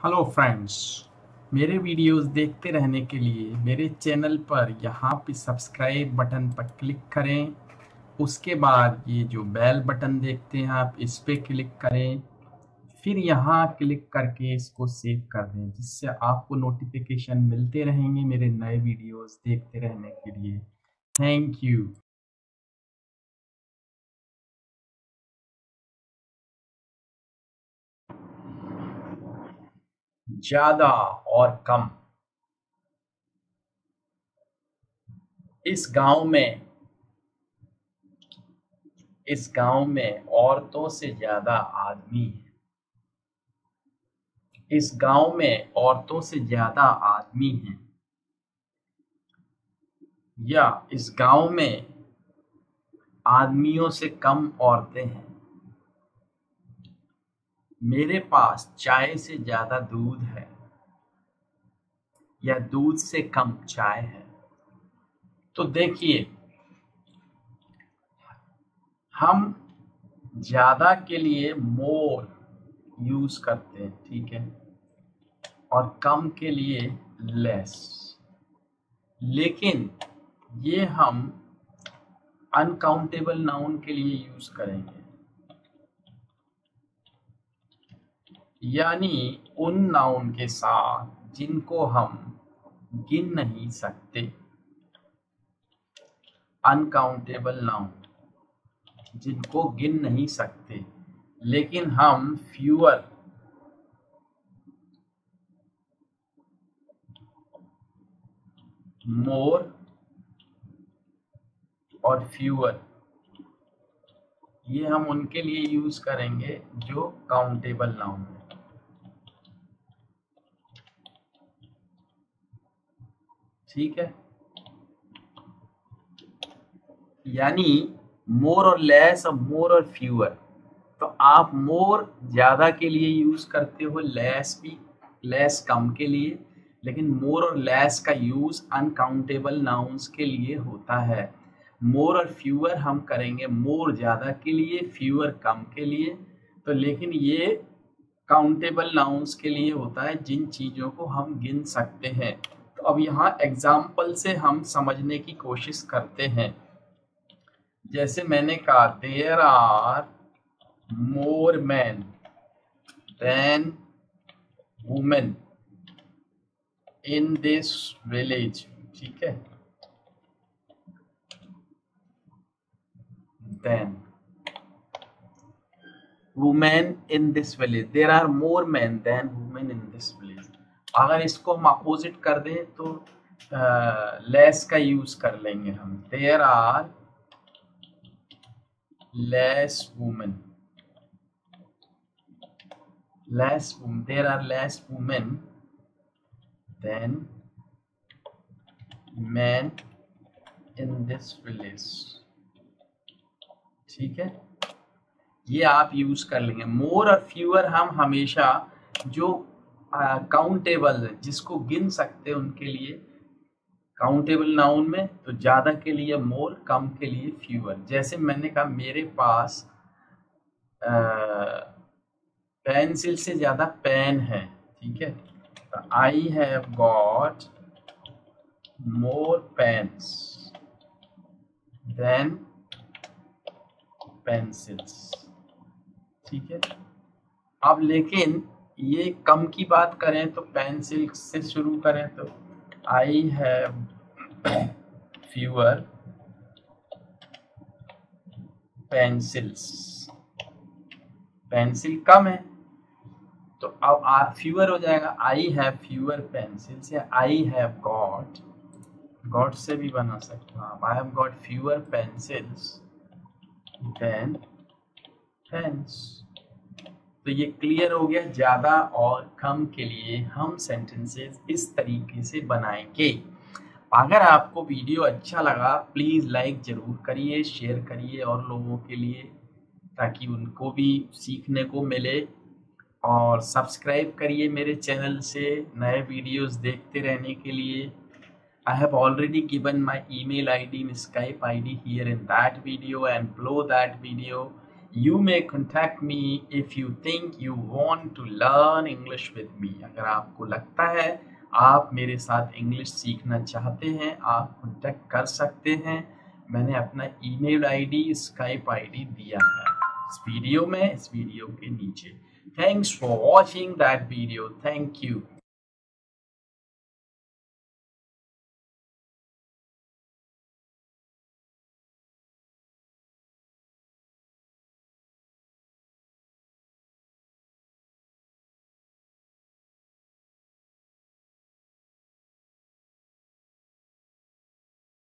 Hello friends मेरे videos देखते रहने के लिए मेरे चैनल पर यहाँ पे सब्सक्राइब बटन पर क्लिक करें। उसके बाद ये जो बेल बटन देखते हैं आप, इस पर क्लिक करें। फिर यहाँ क्लिक करके इसको सेव कर दें, जिससे आपको नोटिफिकेशन मिलते रहेंगे मेरे नए वीडियोस देखते रहने के लिए। थैंक यू ज़्यादा और कम। इस गाँव में, इस गाँव में औरतों से ज़्यादा आदमी है। इस गाँव में औरतों से ज़्यादा आदमी हैं। या इस गाँव में आदमियों से कम औरतें हैं। मेरे पास चाय से ज़्यादा दूध है या दूध से कम चाय है। तो देखिए, हम ज़्यादा के लिए मोर यूज़ करते हैं, ठीक है, और कम के लिए लेस। लेकिन ये हम अनकाउंटेबल नाउन के लिए यूज़ करेंगे। यानी उन नाउन के साथ जिनको हम गिन नहीं सकते। अनकाउंटेबल नाउन जिनको गिन नहीं सकते, लेकिन हम फ्यूअर मोर और फ्यूअर ये हम उनके लिए यूज़ करेंगे जो काउंटेबल नाउन है। ठीक है? यानी मोर और लेस और मोर और फ्यूअर तो आप मोर ज़्यादा के लिए यूज़ करते हो लेस भी लेस कम के लिए। लेकिन मोर और लेस का यूज़ अनकाउंटेबल नाउन्स के लिए होता है। मोर और फ्यूअर हम करेंगे मोर ज़्यादा के लिए फ्यूअर कम के लिए। तो लेकिन ये काउंटेबल नाउन्स के लिए होता है, जिन चीज़ों को हम गिन सकते हैं। तो अब यहाँ एग्ज़ाम्पल से हम समझने की कोशिश करते हैं। जैसे मैंने कहा there are more man than women in this village ठीक है? Than women in this village there are more man than women in this अगर इसको हम अपोजिट कर दें तो लेस का यूज़ कर लेंगे हम। There are less women less there are less women than man in this village ठीक है? ये आप यूज़ कर लेंगे। मोर और फ्यूअर हम हमेशा जो काउंटेबल जिसको गिन सकते उनके लिए काउंटेबल नाउन में तो ज़्यादा के लिए मोर कम के लिए फ्यूअर जैसे मैंने कहा, मेरे पास पेंसिल से ज़्यादा पेन है, ठीक है? I have got more pens than pencils ठीक है? अब लेकिन ये कम की बात करें तो पेंसिल से शुरू करें तो I have fewer pencils. Pencil कम है तो अब फ्यूअर हो जाएगा। आई हैव फ्यूअर पेंसिल्स या आई हैव गॉट गॉट से भी बना सकता हूँ I have got fewer pencils than pens तो ये क्लियर हो गया, ज़्यादा और कम के लिए हम सेंटेंसेस इस तरीके से बनाएँगे। अगर आपको वीडियो अच्छा लगा प्लीज़ लाइक ज़रूर करिए शेयर करिए और लोगों के लिए, ताकि उनको भी सीखने को मिले। और सब्सक्राइब करिए मेरे चैनल से नए वीडियोस देखते रहने के लिए। I have I have already given my email ID and Skype ID here in that video and below that video you may contact me if you think you want to learn English with me अगर आपको लगता है आप मेरे साथ English सीखना चाहते हैं, आप कॉन्टेक्ट कर सकते हैं। मैंने अपना ईमेल आईडी स्काइप आईडी दिया है इस वीडियो में, इस वीडियो के नीचे। Thanks for watching that video thank you